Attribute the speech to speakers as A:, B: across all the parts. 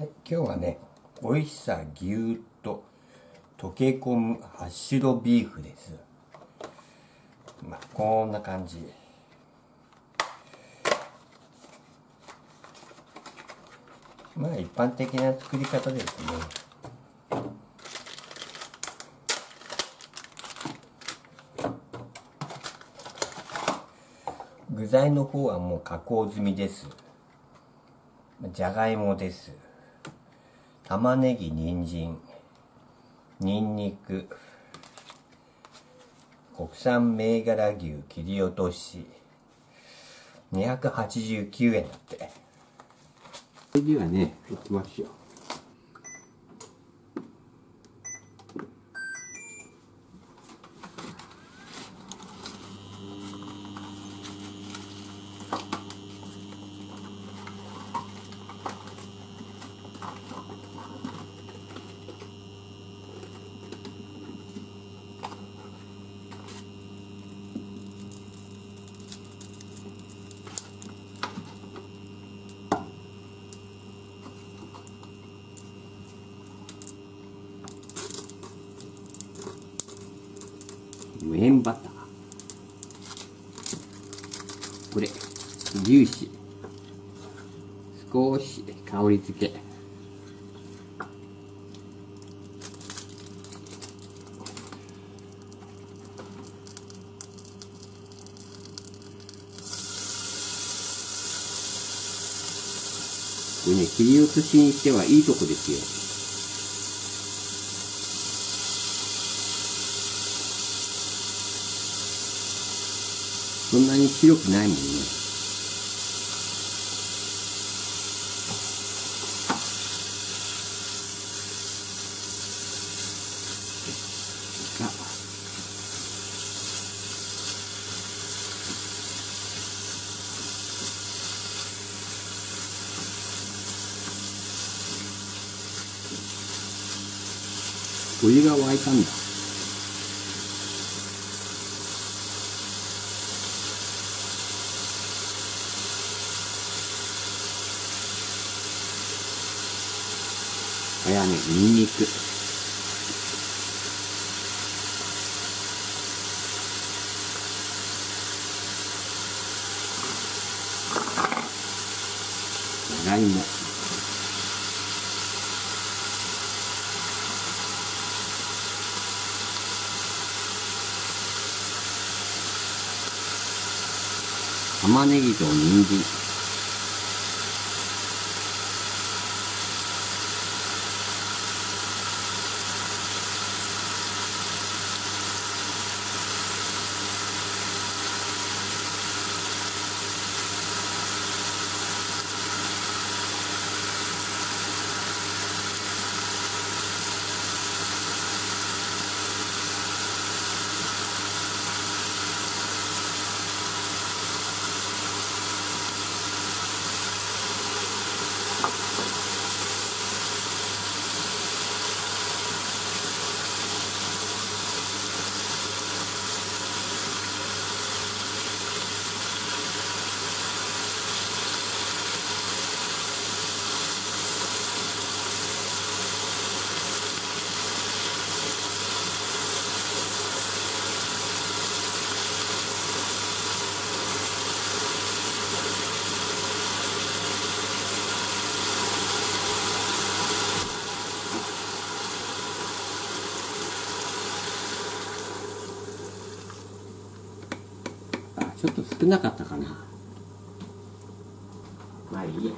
A: はい、今日はね、美味しさぎゅーっと溶け込むハッシュドビーフです。まあ、こんな感じ。まあ、一般的な作り方ですね。具材の方はもう加工済みです。じゃがいもです。玉ねぎ、人参、にんにく、国産銘柄牛切り落とし、289円だって。
B: 次はね、行きますよこれ。粒子。少し香り付け。これね切り落としにしてはいいとこですよ。そんなに白くないもんね。お湯が沸いたんだ。これはね、ニンニク。じゃがいも。玉ねぎと人参。少なかったかな。まあいいや。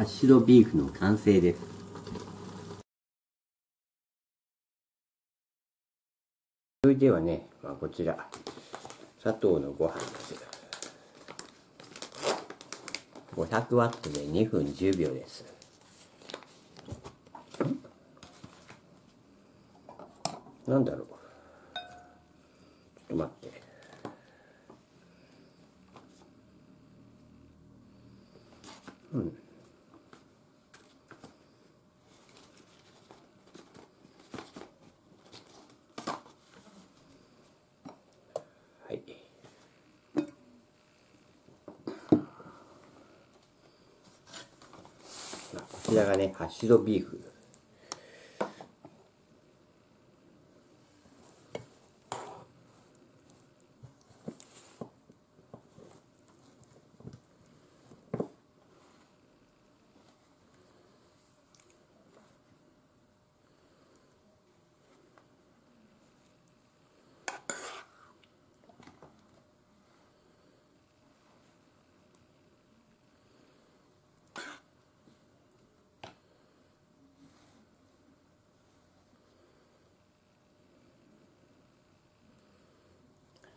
B: ハッシュドビーフの完成で。すそれではね、まあ、こちら砂糖のご飯です。500ワットで2分10秒です。なんだろう？ちょっと待ってうんはいまあこちらがねハッシュドビーフ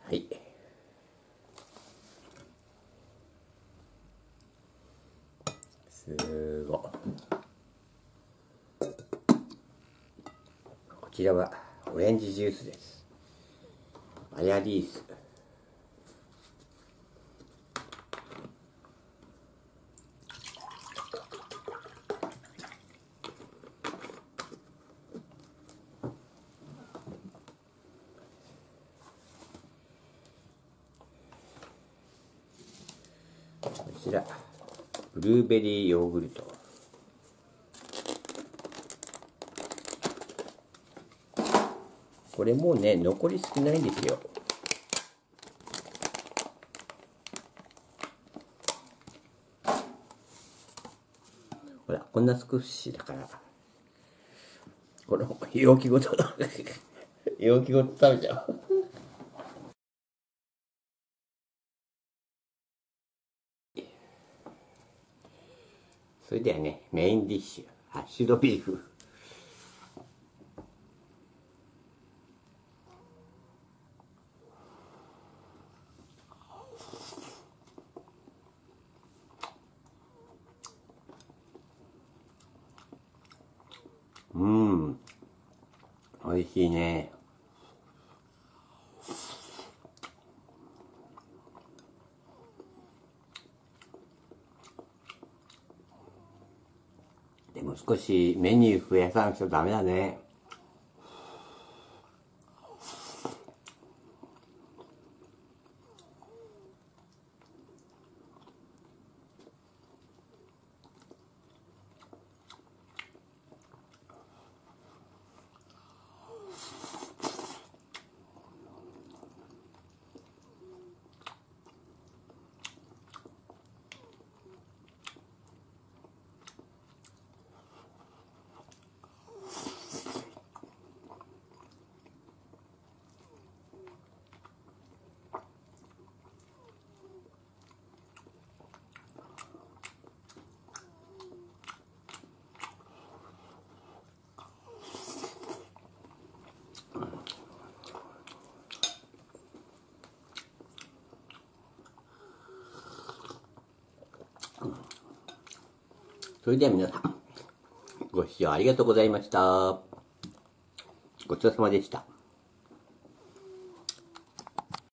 B: はいすごこちらはオレンジジュースです。マヤリース。こちら。ブルーベリーヨーグルト。これもうね残り少ないんですよ。ほらこんな少しだから。この容器ごと。容器ごと食べちゃう。それではねメインディッシュハッシュドビーフ。うん。美味しいねでも少しメニュー増やさなくちゃダメだね。それでは皆さんご視聴ありがとうございました。ごちそうさまでした。